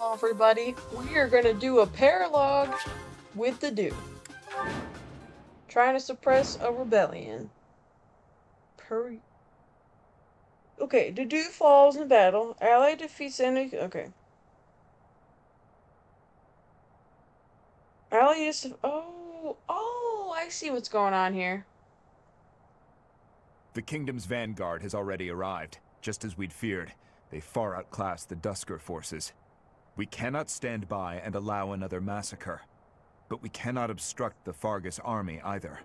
Hello, everybody. We are gonna do a paralogue with Dedue. Trying to suppress a rebellion. Per. Okay, Dedue falls in battle. Ally defeats enemy. Okay. Ally is. Oh, oh! I see what's going on here. The kingdom's vanguard has already arrived, just as we'd feared. They far outclass the Duscur forces. We cannot stand by and allow another massacre. But we cannot obstruct the Faerghus army either.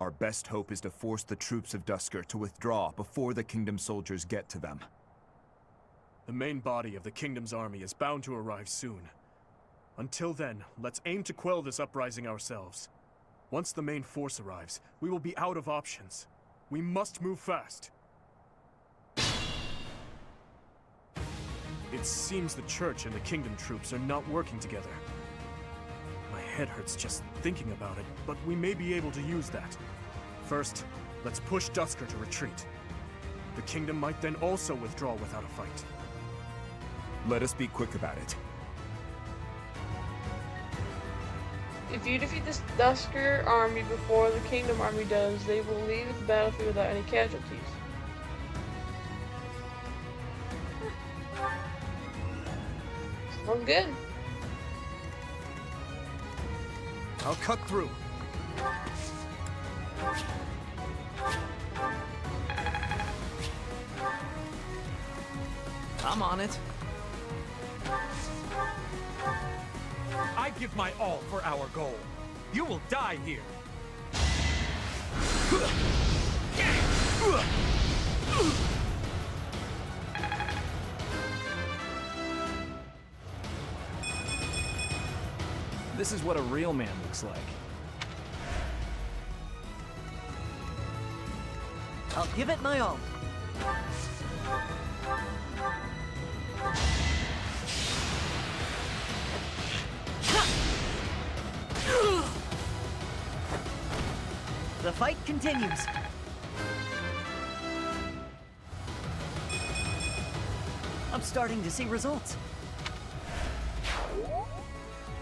Our best hope is to force the troops of Duscur to withdraw before the kingdom soldiers get to them. The main body of the kingdom's army is bound to arrive soon. Until then, let's aim to quell this uprising ourselves. Once the main force arrives, we will be out of options. We must move fast. It seems the Church and the Kingdom troops are not working together. My head hurts just thinking about it, but we may be able to use that. First, let's push Duscur to retreat. The Kingdom might then also withdraw without a fight. Let us be quick about it. If you defeat this Duscur army before the Kingdom army does, they will leave the battlefield without any casualties. Sounds good. I'll cut through. I'm on it. I give my all for our goal. You will die here. This is what a real man looks like. I'll give it my all. The fight continues. I'm starting to see results.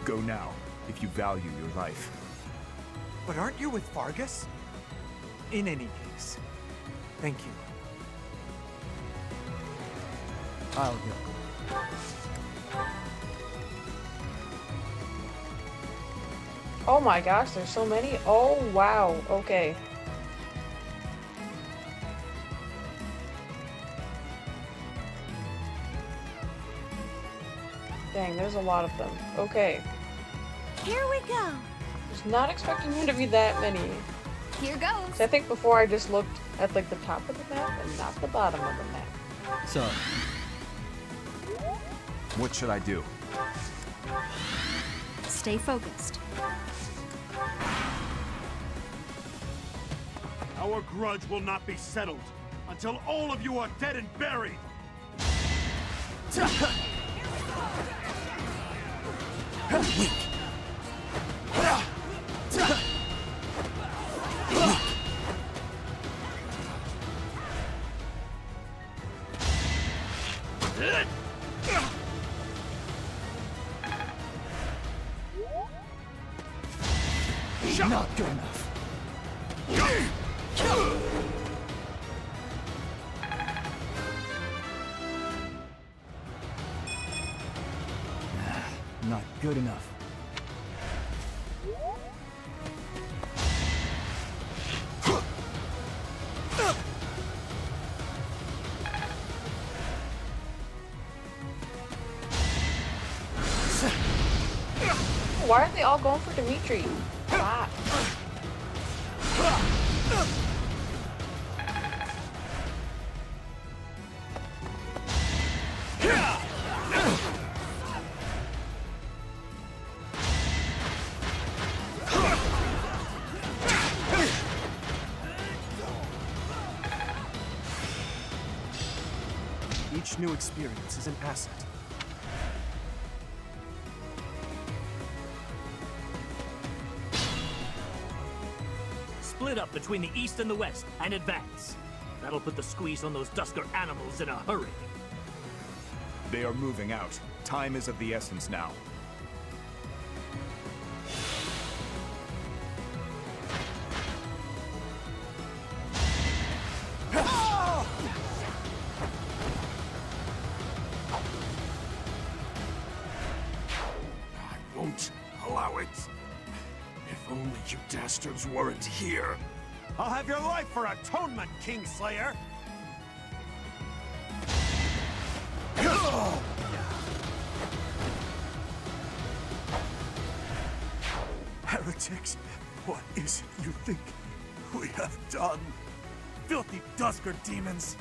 Go now, if you value your life. But aren't you with Faerghus? In any case, thank you. I'll go. Oh my gosh, there's so many. Oh wow, okay. Dang, there's a lot of them. Okay. Here we go. Was not expecting there to be that many. Here goes. I think before I just looked at like the top of the map and not the bottom of the map. So, What should I do? Stay focused. Our grudge will not be settled until all of you are dead and buried. not Why aren't they all going for Dimitri? Why? Each new experience is an asset. Split up between the east and the west and advance. That'll put the squeeze on those Duscur animals in a hurry. They are moving out. Time is of the essence now. Life for atonement, Kingslayer! Heretics, what is it you think we have done? Filthy Duscur demons!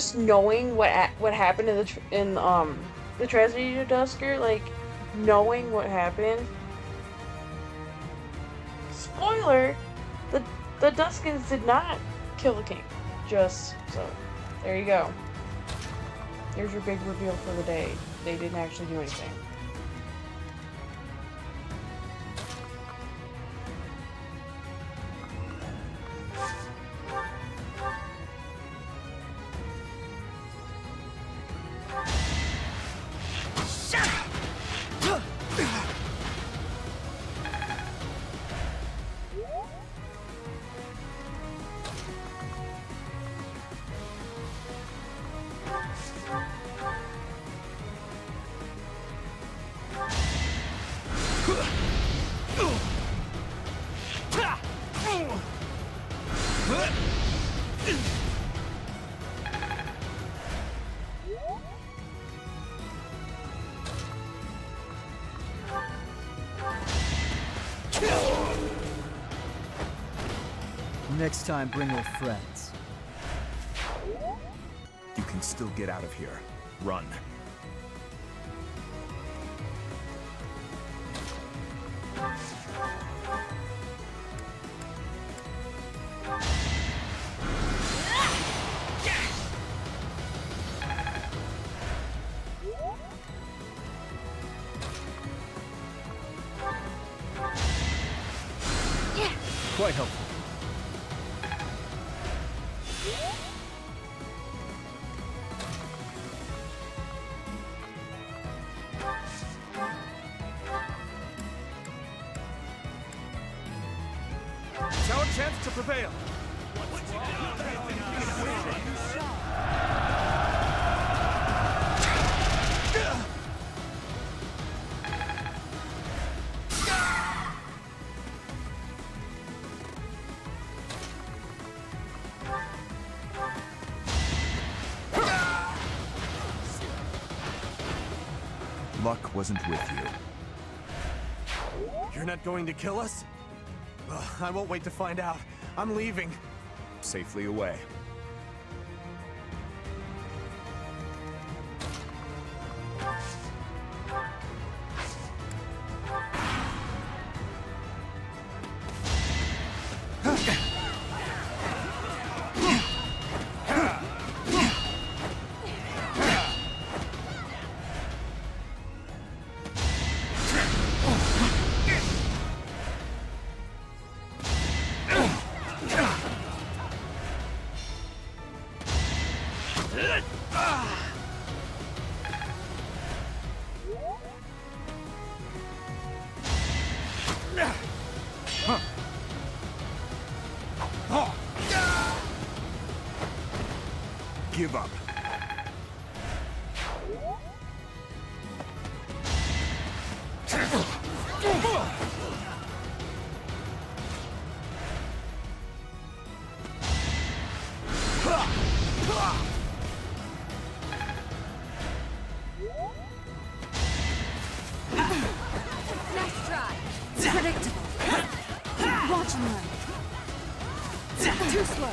Just knowing what what happened in the in um the tragedy of Duscur, like knowing what happened. Spoiler: the the Duskins did not kill the king. Just so, there you go. There's your big reveal for the day. They didn't actually do anything. Next time, bring your friends. You can still get out of here. Run. Quite helpful. Wasn't with you. You're not going to kill us? Ugh, I won't wait to find out. I'm leaving. Safely away. Watch learn. Too slow.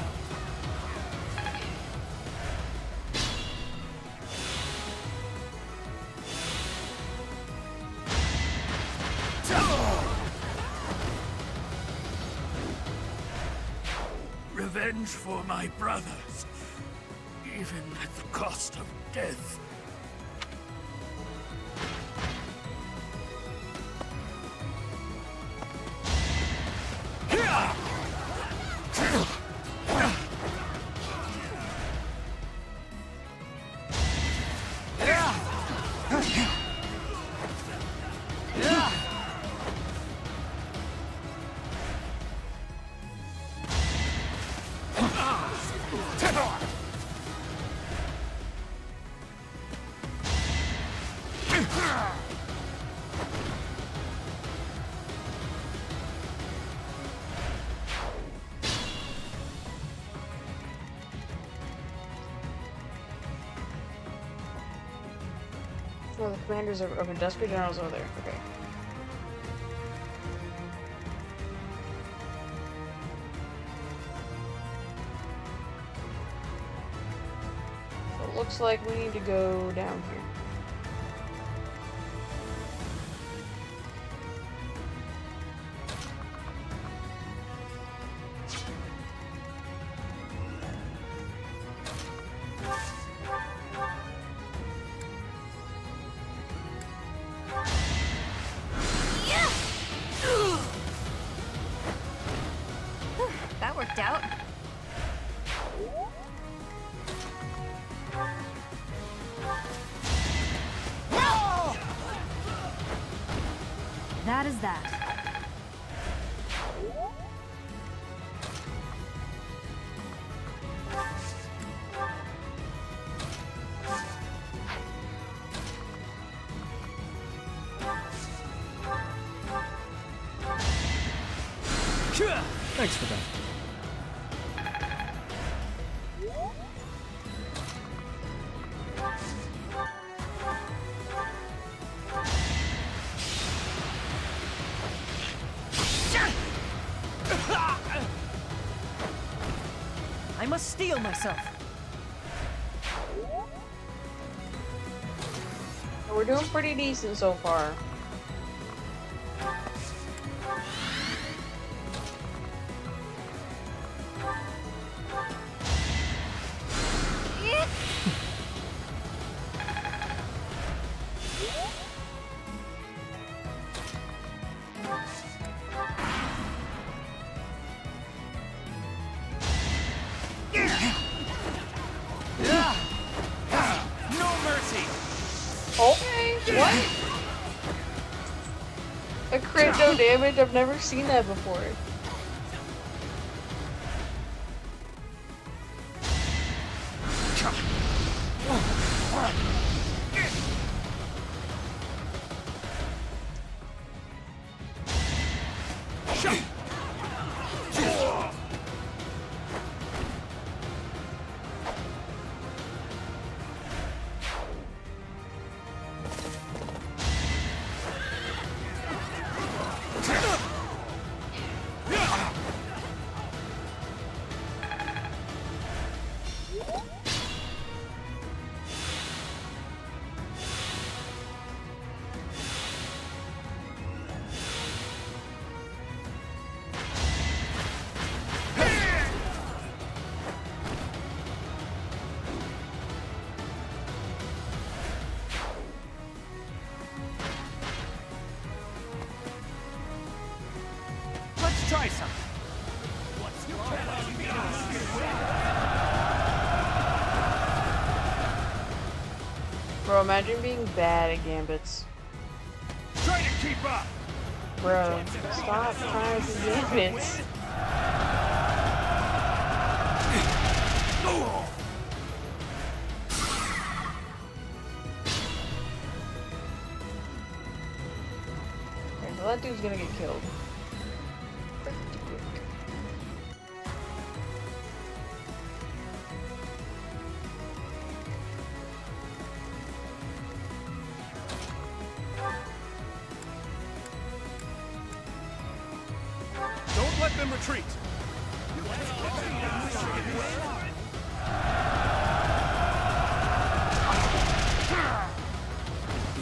Revenge for my brothers, even at the cost of death. Commanders of, of industrial generals over there. Okay. So it looks like we need to go down here. Must steel myself. We're doing pretty decent so far. I've never seen that before. Bro, imagine being bad at gambits. Try to keep up! Bro, stop trying to do gambits. Retreat!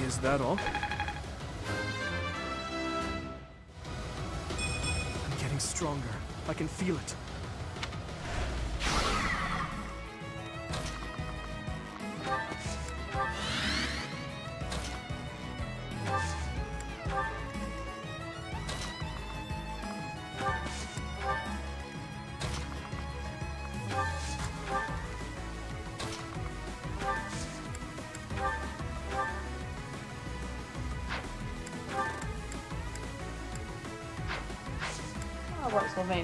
Is that all? I'm getting stronger. I can feel it.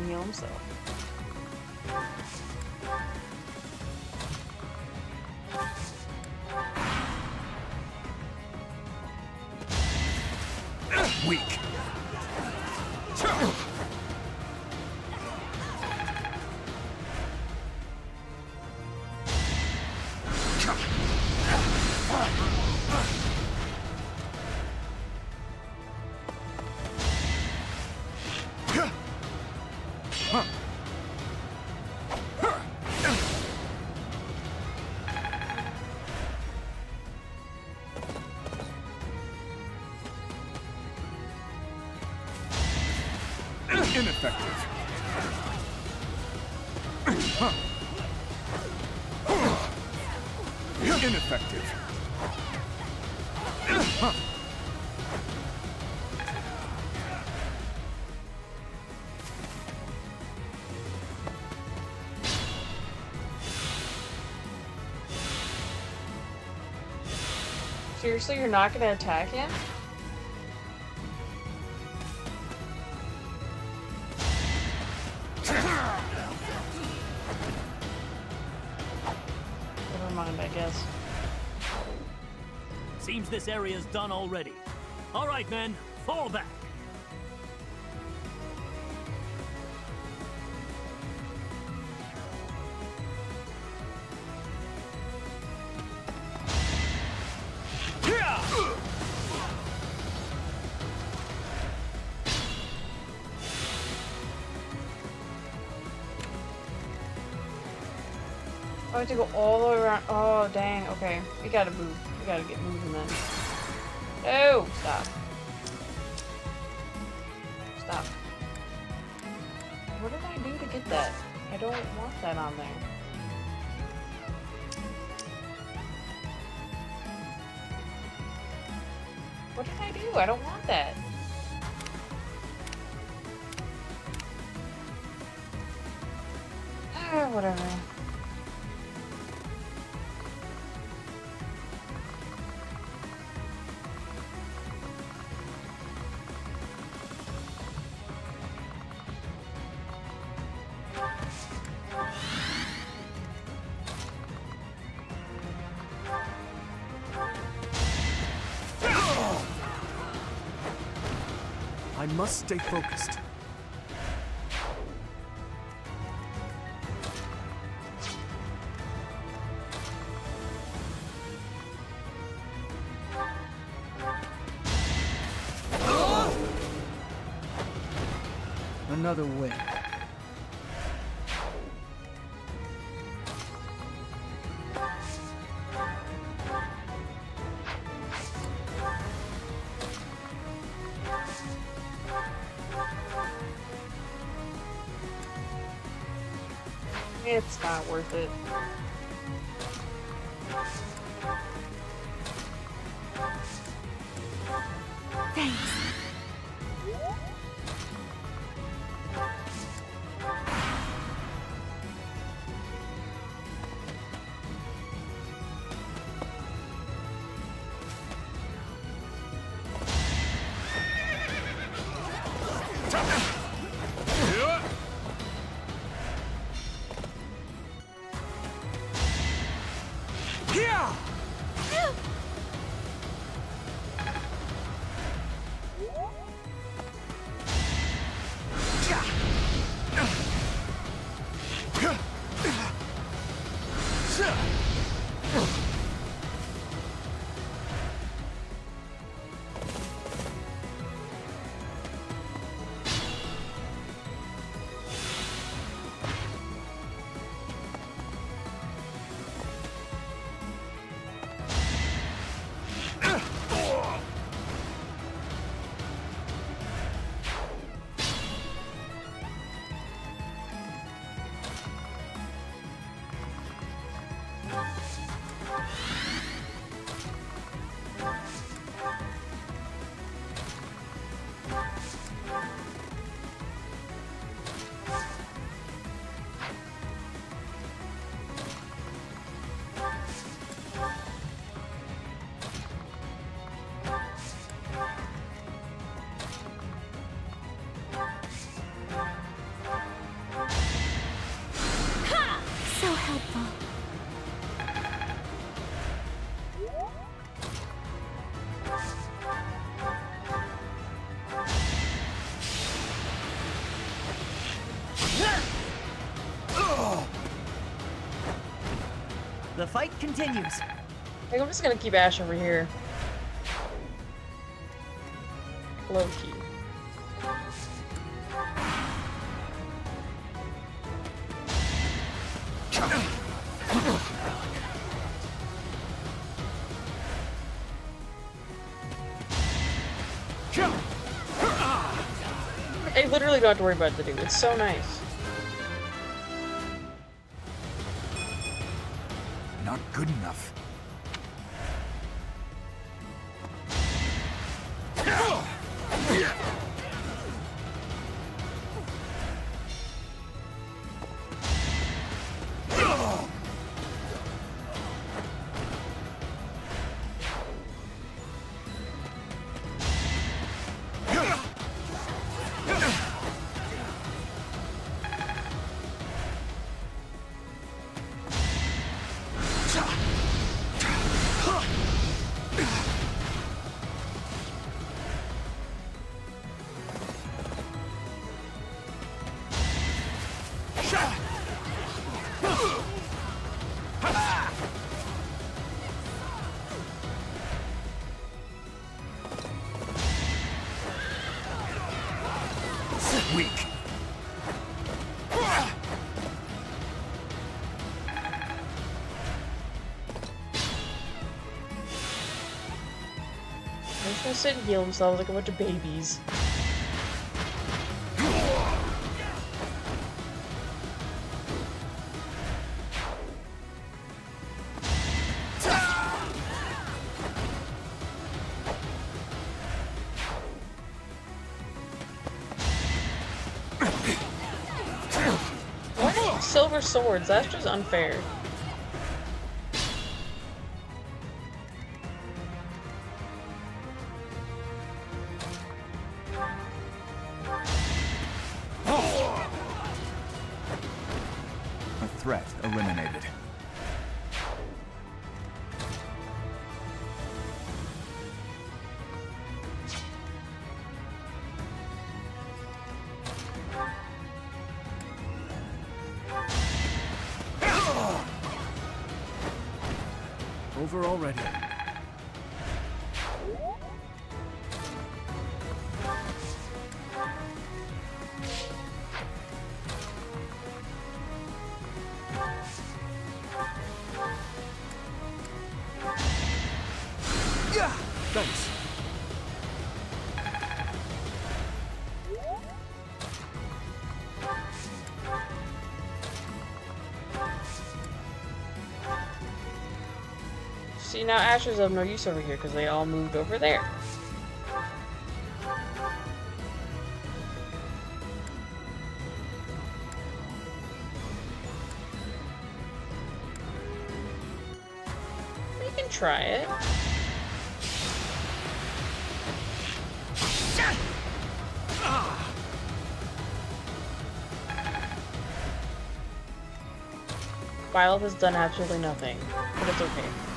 came so. Weak. Seriously, you're not gonna attack him? Never mind, I guess. Seems this area's done already. All right, men, fall back. Have to go all the way around. Oh, dang. Okay. We gotta move. We gotta get moving then. No! Stop. Stop. What did I do to get that? I don't want that on there. What did I do? I don't want that. Ah, whatever. Must stay focused. Continues. I think I'm just gonna keep Ashe over here. Low key. I literally don't have to worry about the dude. It's so nice. Gonna sit and heal themselves like a bunch of babies. Silver swords? That's just unfair. See, Ashe is of no use over here because they all moved over there. We can try it. Violet has done absolutely nothing, but it's okay.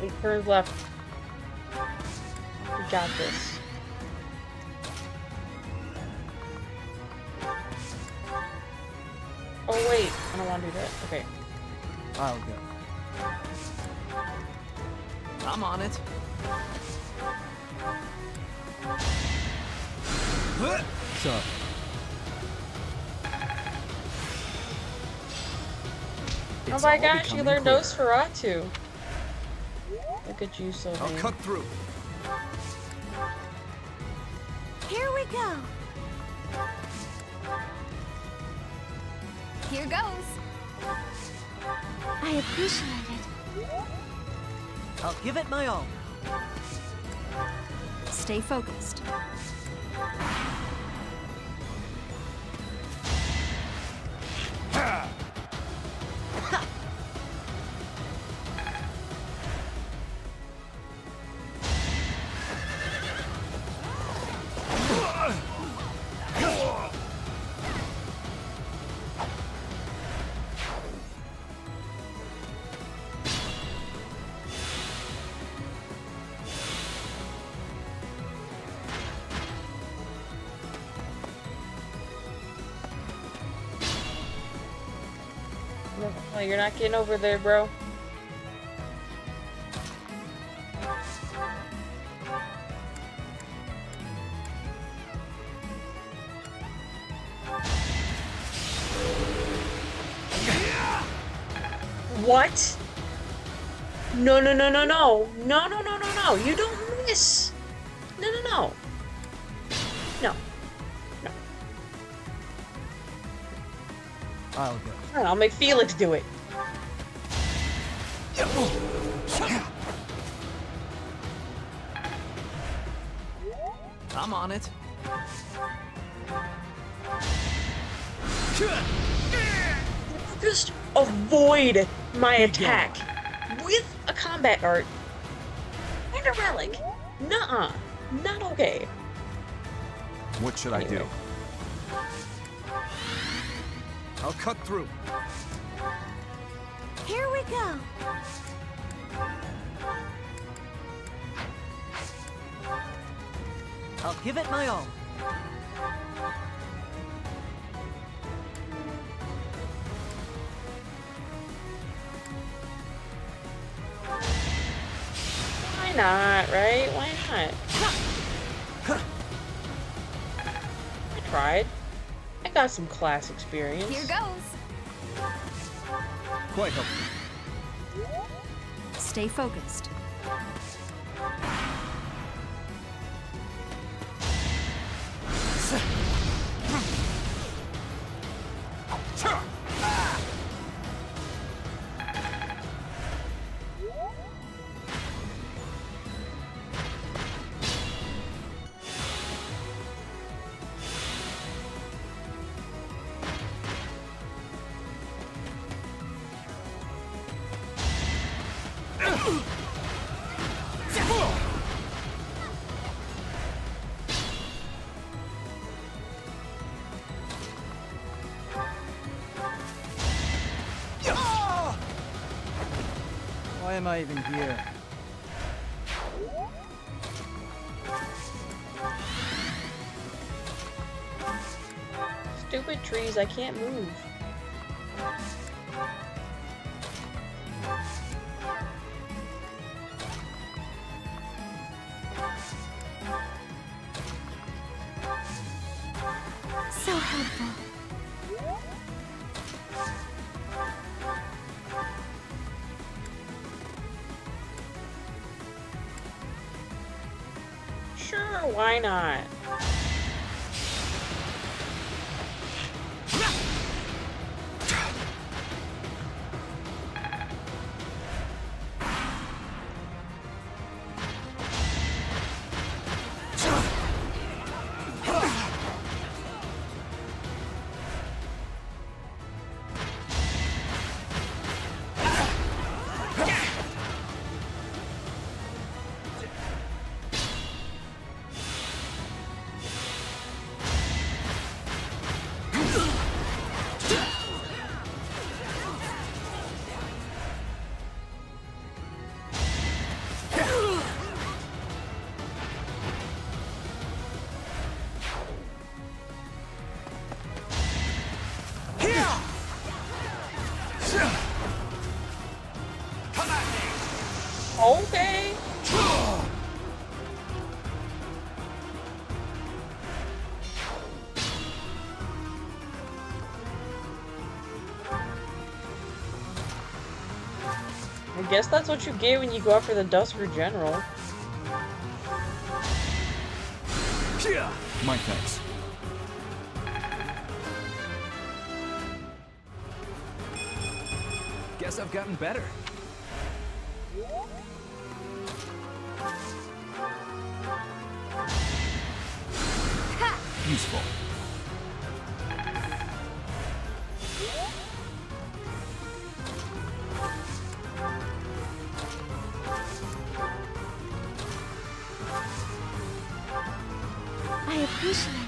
That we curve left. We got this. Oh wait, I don't want to do that. Okay. I'll go. I'm on it. So, Oh my gosh, you learned clearer. Nosferatu. Look at you, I'll cut through. Here we go. Here goes. I appreciate it. I'll give it my all. Stay focused. No, you're not getting over there, bro. What? No, no, no, no, no. No, no, no, no, no. You don't miss. I'll I'll make Felix do it. I'm on it. Just avoid my attack with a combat art and a relic. Nuh-uh. Not okay. What should I do? Anyway. I'll cut through. Here we go. I'll give it my all. Why not, right? Why not? I tried. I got some class experience. Here goes. Quite helpful. Stay focused. Why am I even here? Stupid trees, I can't move. Guess that's what you get when you go after the Duscur General. Yeah, My thanks. Guess I've gotten better. Useful. I appreciate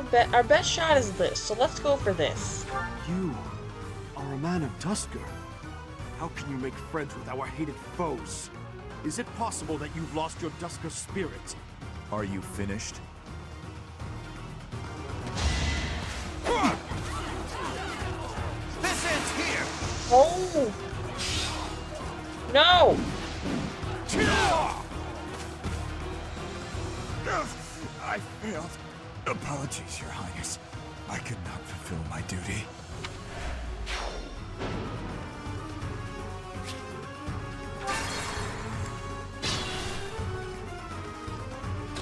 our, be our best shot is this, so let's go for this. You are a man of Duscur. How can you make friends with our hated foes? Is it possible that you've lost your Duscur spirit? Are you finished? This ends here! Oh! No!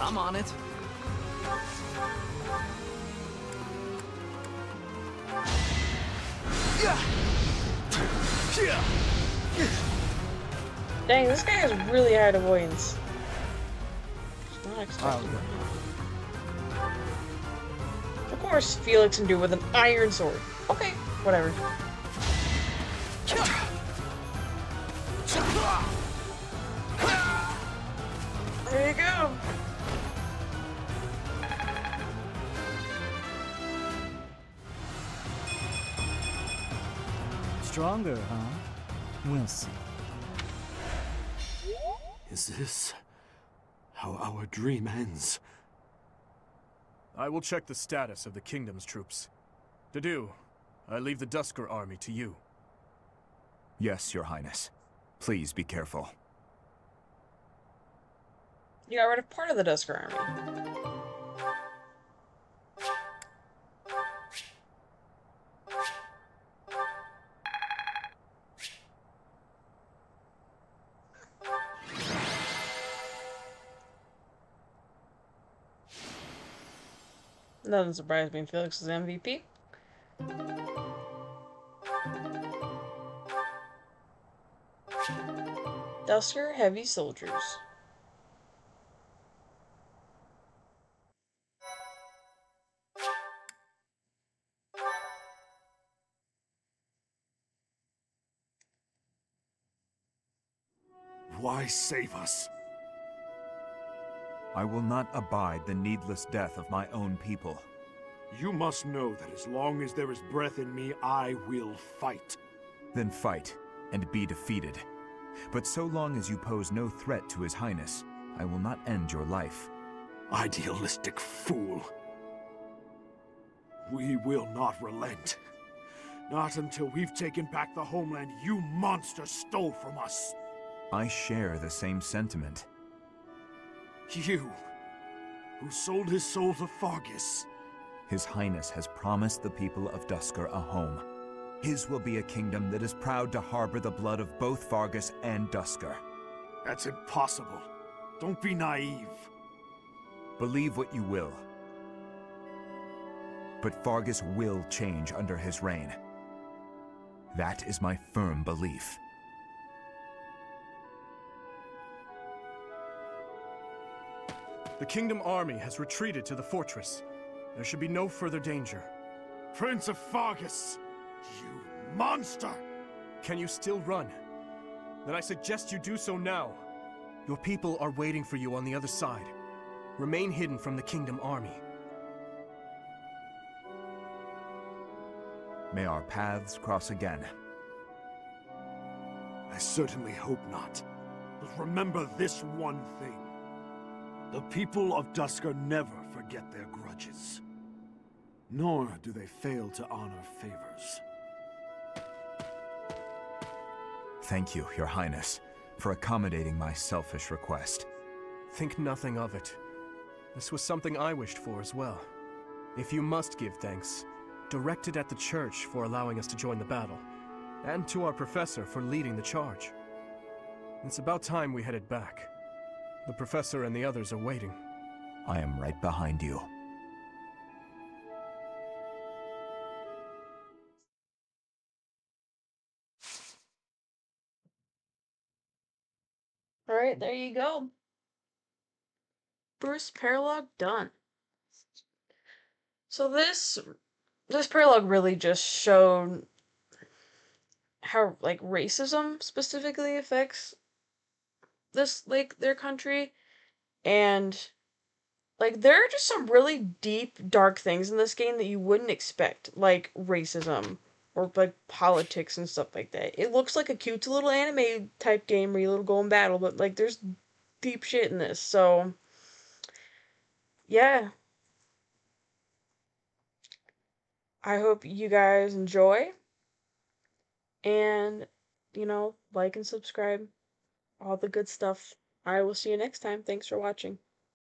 I'm on it. Dang, this guy has really high avoidance. Not I'll expecting. go. Of course, Felix can do it with an iron sword. Okay, whatever. Stronger, huh? We'll see. Is this how our dream ends? I will check the status of the kingdom's troops. Dedue, I leave the Duscur army to you. Yes, Your Highness. Please be careful. You got rid of part of the Duscur army. Doesn't surprise me. Felix is MVP. Duscur heavy soldiers. Why save us? I will not abide the needless death of my own people. You must know that as long as there is breath in me, I will fight. Then fight, and be defeated. But so long as you pose no threat to His Highness, I will not end your life. Idealistic fool. We will not relent. Not until we've taken back the homeland you monsters stole from us. I share the same sentiment. You, who sold his soul to Faerghus. His Highness has promised the people of Duscur a home. His will be a kingdom that is proud to harbor the blood of both Faerghus and Duscur. That's impossible. Don't be naive. Believe what you will. but Faerghus will change under his reign. That is my firm belief. The Kingdom army has retreated to the fortress. There should be no further danger. Prince of Faerghus! You monster! Can you still run? Then I suggest you do so now. Your people are waiting for you on the other side. Remain hidden from the Kingdom army. May our paths cross again. I certainly hope not. But remember this one thing. The people of Duscur never forget their grudges. Nor do they fail to honor favors. Thank you, Your Highness, for accommodating my selfish request. Think nothing of it. This was something I wished for as well. If you must give thanks, direct it at the church for allowing us to join the battle, and to our professor for leading the charge. It's about time we headed back. The professor and the others are waiting. I am right behind you. Alright, there you go. Bruce Paralogue done. So this this paralogue really just showed how like racism specifically affects this like their country and like there are just some really deep dark things in this game that you wouldn't expect like racism or like politics and stuff like that. It looks like a cute little anime type game where you little go in battle but like there's deep shit in this so yeah. I hope you guys enjoy and you know like and subscribe all the good stuff. I will see you next time. Thanks for watching